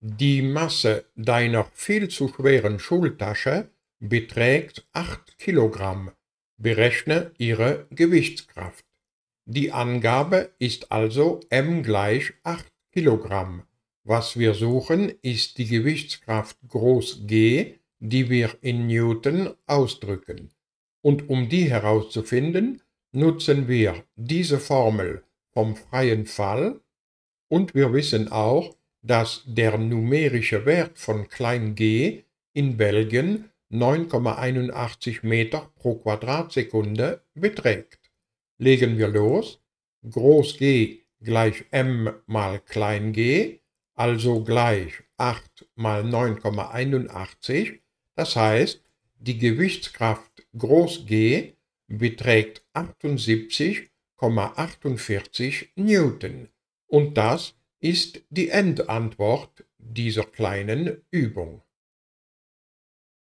Die Masse deiner viel zu schweren Schultasche beträgt 8 Kilogramm. Berechne ihre Gewichtskraft. Die Angabe ist also m gleich 8 Kilogramm. Was wir suchen, ist die Gewichtskraft groß G, die wir in Newton ausdrücken. Und um die herauszufinden, nutzen wir diese Formel vom freien Fall und wir wissen auch, dass der numerische Wert von g in Belgien 9,81 Meter pro Quadratsekunde beträgt. Legen wir los. Groß G gleich m mal klein g, also gleich 8 mal 9,81. Das heißt, die Gewichtskraft Groß G beträgt 78,48 Newton. Und das ist die Endantwort dieser kleinen Übung.